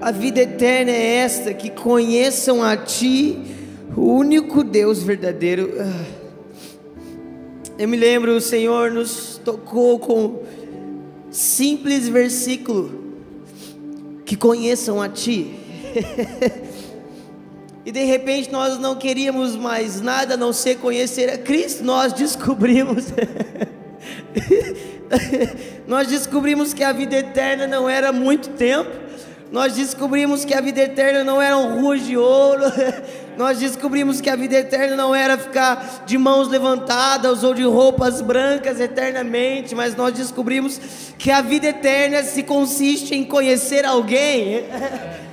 A vida eterna é esta: que conheçam a Ti, o único Deus verdadeiro. Ah. Eu me lembro, o Senhor nos tocou com simples versículo: que conheçam a Ti. e de repente nós não queríamos mais nada a não ser conhecer a Cristo, nós descobrimos. nós descobrimos que a vida eterna não era muito tempo nós descobrimos que a vida eterna não eram ruas de ouro. Nós descobrimos que a vida eterna não era ficar de mãos levantadas ou de roupas brancas eternamente, mas nós descobrimos que a vida eterna se consiste em conhecer alguém.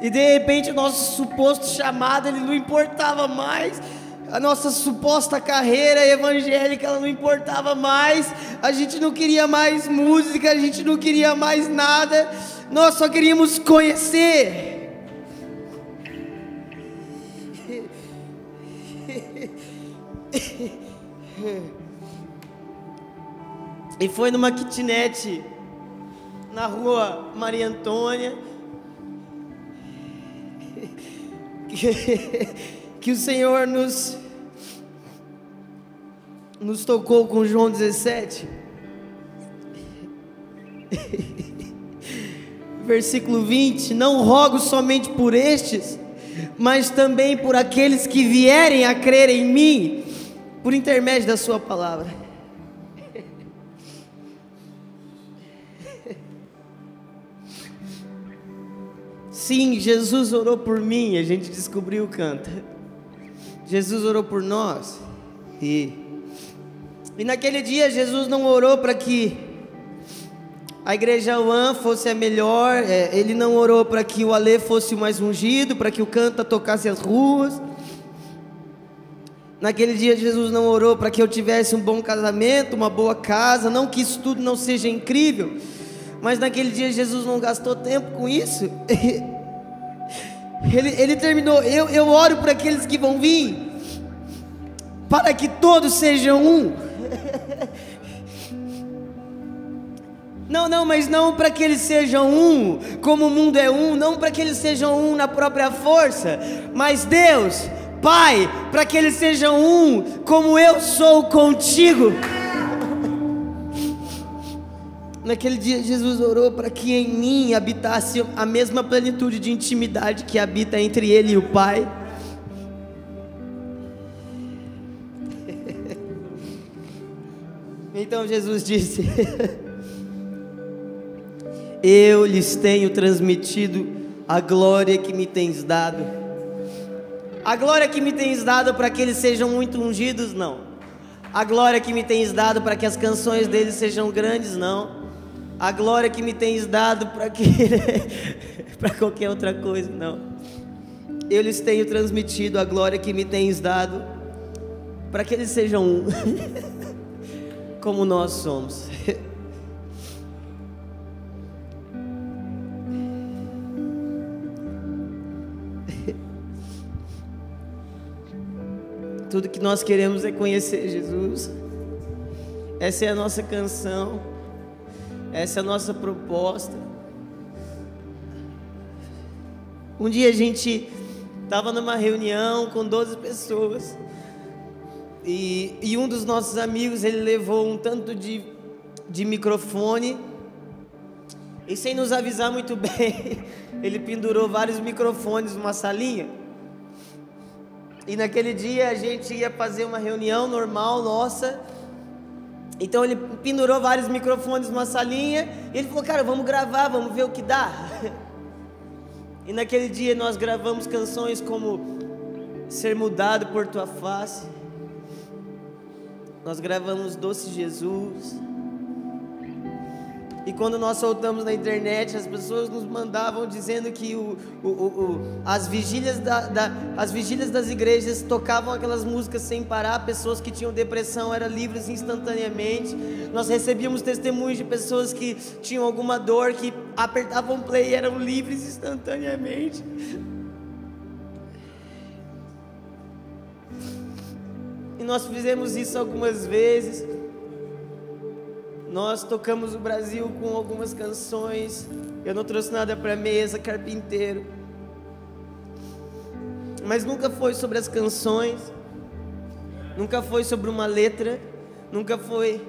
E de repente o nosso suposto chamado ele não importava mais a nossa suposta carreira evangélica ela não importava mais, a gente não queria mais música, a gente não queria mais nada, nós só queríamos conhecer. E foi numa kitnet na rua Maria Antônia que o Senhor nos nos tocou com João 17. Versículo 20: Não rogo somente por estes, mas também por aqueles que vierem a crer em mim, por intermédio da Sua palavra. Sim, Jesus orou por mim, a gente descobriu o canto. Jesus orou por nós. E, e naquele dia Jesus não orou para que a igreja One fosse a melhor, é, ele não orou para que o Alê fosse o mais ungido, para que o canta tocasse as ruas. Naquele dia Jesus não orou para que eu tivesse um bom casamento, uma boa casa, não que isso tudo não seja incrível, mas naquele dia Jesus não gastou tempo com isso. Ele, ele terminou, eu, eu oro por aqueles que vão vir, para que todos sejam um. Não, não, mas não para que eles sejam um, como o mundo é um, não para que eles sejam um na própria força, mas Deus, Pai, para que eles sejam um, como eu sou contigo. Naquele dia, Jesus orou para que em mim habitasse a mesma plenitude de intimidade que habita entre Ele e o Pai. Então Jesus disse: Eu lhes tenho transmitido a glória que me tens dado. A glória que me tens dado para que eles sejam muito ungidos, não. A glória que me tens dado para que as canções deles sejam grandes, não a glória que me tens dado para que para qualquer outra coisa, não. Eu lhes tenho transmitido a glória que me tens dado para que eles sejam um, como nós somos. Tudo que nós queremos é conhecer Jesus. Essa é a nossa canção. Essa é a nossa proposta. Um dia a gente estava numa reunião com 12 pessoas e, e, um dos nossos amigos ele levou um tanto de, de microfone e sem nos avisar muito bem ele pendurou vários microfones numa salinha e naquele dia a gente ia fazer uma reunião normal nossa então ele pendurou vários microfones numa salinha e ele falou: Cara, vamos gravar, vamos ver o que dá. E naquele dia nós gravamos canções como Ser Mudado por Tua Face. Nós gravamos Doce Jesus. E quando nós soltamos na internet, as pessoas nos mandavam dizendo que o, o, o, as, vigílias da, da, as vigílias das igrejas tocavam aquelas músicas sem parar. Pessoas que tinham depressão eram livres instantaneamente. Nós recebíamos testemunhos de pessoas que tinham alguma dor, que apertavam play e eram livres instantaneamente. E nós fizemos isso algumas vezes. Nós tocamos o Brasil com algumas canções. Eu não trouxe nada para mesa, carpinteiro. Mas nunca foi sobre as canções. Nunca foi sobre uma letra. Nunca foi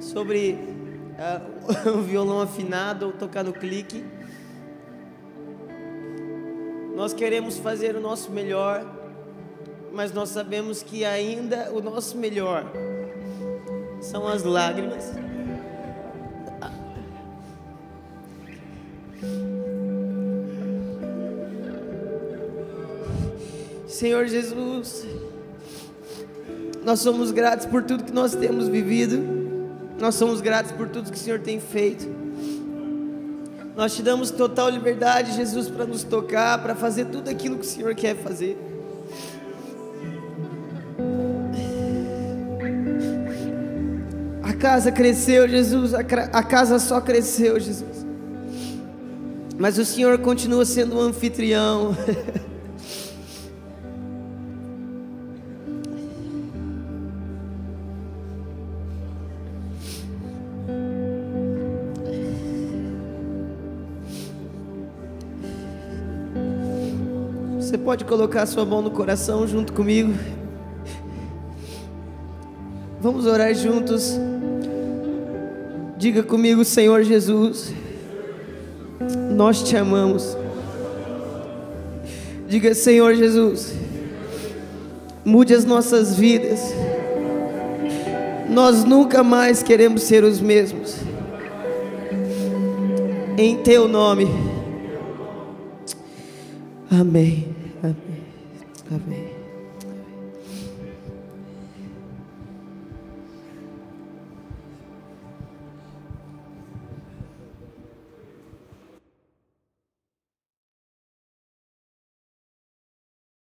sobre uh, o violão afinado ou tocar no clique. Nós queremos fazer o nosso melhor, mas nós sabemos que ainda o nosso melhor são as lágrimas. Senhor Jesus, nós somos gratos por tudo que nós temos vivido, nós somos gratos por tudo que o Senhor tem feito. Nós te damos total liberdade, Jesus, para nos tocar, para fazer tudo aquilo que o Senhor quer fazer. Casa cresceu, Jesus, a casa só cresceu, Jesus. Mas o Senhor continua sendo um anfitrião. pode colocar sua mão no coração junto comigo? Vamos orar juntos. Diga comigo, Senhor Jesus, nós te amamos. Diga, Senhor Jesus, mude as nossas vidas. Nós nunca mais queremos ser os mesmos. Em teu nome. Amém. Amém. Amém.